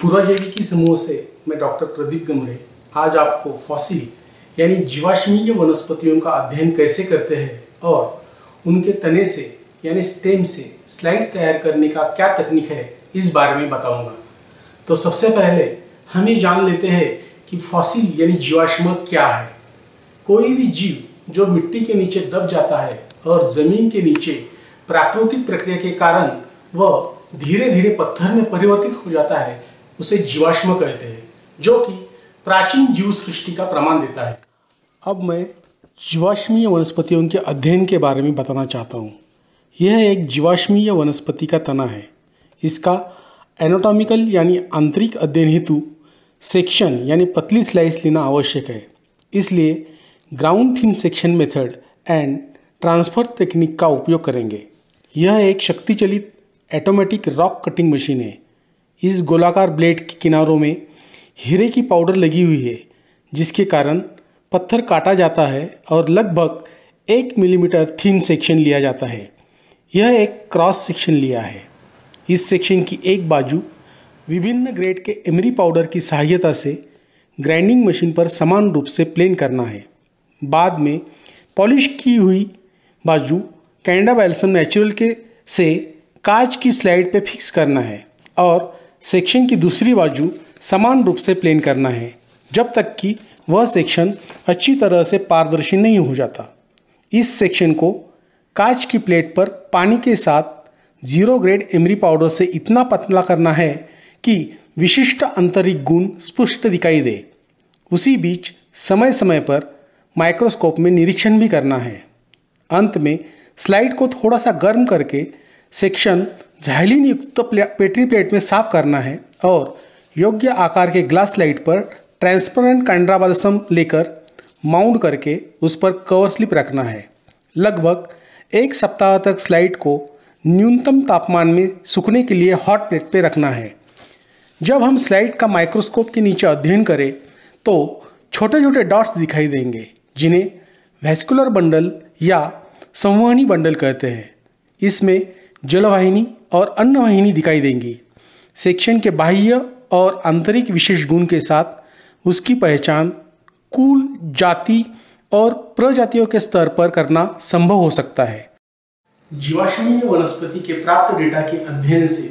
पुराजैविकी समूह से मैं डॉक्टर प्रदीप गमरे आज आपको फॉसिल यानी जीवाश्मीय वनस्पतियों का अध्ययन कैसे करते हैं और उनके तने से, यानी स्टेम से स्लाइड तैयार करने का क्या तकनीक है, इस बारे में बताऊँगा। तो सबसे पहले हम ये जान लेते हैं कि फॉसिल यानी जीवाश्म क्या है। कोई भी जीव जो मिट्टी के नीचे दब जाता है और ज़मीन के नीचे प्राकृतिक प्रक्रिया के कारण वह धीरे धीरे पत्थर में परिवर्तित हो जाता है उसे जीवाश्म कहते हैं, जो कि प्राचीन जीव सृष्टि का प्रमाण देता है। अब मैं जीवाश्मीय वनस्पतियों के अध्ययन के बारे में बताना चाहता हूँ। यह एक जीवाश्मीय वनस्पति का तना है। इसका एनाटॉमिकल यानी आंतरिक अध्ययन हेतु सेक्शन यानी पतली स्लाइस लेना आवश्यक है। इसलिए ground thin section method and transfer तकनीक का उपयोग करेंगे। यह एक शक्ति चलित ऑटोमेटिक रॉक कटिंग मशीन है। इस गोलाकार ब्लेड के किनारों में हीरे की पाउडर लगी हुई है, जिसके कारण पत्थर काटा जाता है और लगभग एक मिलीमीटर थिन सेक्शन लिया जाता है। यह एक क्रॉस सेक्शन लिया है। इस सेक्शन की एक बाजू विभिन्न ग्रेड के एमरी पाउडर की सहायता से ग्राइंडिंग मशीन पर समान रूप से प्लेन करना है। बाद में पॉलिश की हुई बाजू कैंडा बैल्सम नेचुरल के से कांच की स्लाइड पे फिक्स करना है और सेक्शन की दूसरी बाजू समान रूप से प्लेन करना है, जब तक कि वह सेक्शन अच्छी तरह से पारदर्शी नहीं हो जाता। इस सेक्शन को कांच की प्लेट पर पानी के साथ ज़ीरो ग्रेड एमरी पाउडर से इतना पतला करना है कि विशिष्ट आंतरिक गुण स्पष्ट दिखाई दे। उसी बीच समय समय पर माइक्रोस्कोप में निरीक्षण भी करना है। अंत में स्लाइड को थोड़ा सा गर्म करके सेक्शन झाइलिन युक्त पेट्री प्लेट में साफ़ करना है और योग्य आकार के ग्लास स्लाइड पर ट्रांसपेरेंट कंड्राबालसम लेकर माउंट करके उस पर कवर स्लिप रखना है। लगभग एक सप्ताह तक स्लाइड को न्यूनतम तापमान में सूखने के लिए हॉट प्लेट पर रखना है। जब हम स्लाइड का माइक्रोस्कोप के नीचे अध्ययन करें तो छोटे छोटे डॉट्स दिखाई देंगे, जिन्हें वैस्कुलर बंडल या संवहनी बंडल कहते हैं। इसमें जलवाहिनी और अन्नवाहिनी दिखाई देंगी। सेक्शन के बाह्य और आंतरिक विशेष गुण के साथ उसकी पहचान कुल, जाति और प्रजातियों के स्तर पर करना संभव हो सकता है। जीवाश्मीय वनस्पति के प्राप्त डेटा के अध्ययन से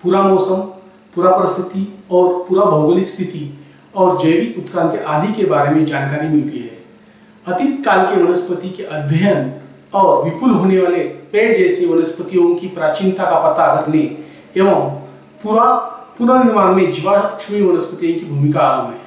पूरा मौसम, पूरा परिस्थिति और पूरा भौगोलिक स्थिति और जैविक उत्क्रांति आदि के बारे में जानकारी मिलती है। अतीत काल के वनस्पति के अध्ययन और विपुल होने वाले पेड़ जैसी वनस्पतियों की प्राचीनता का पता करने एवं पूरा पुनर्निर्माण में जीवाश्मी वनस्पतियों की भूमिका अहम है।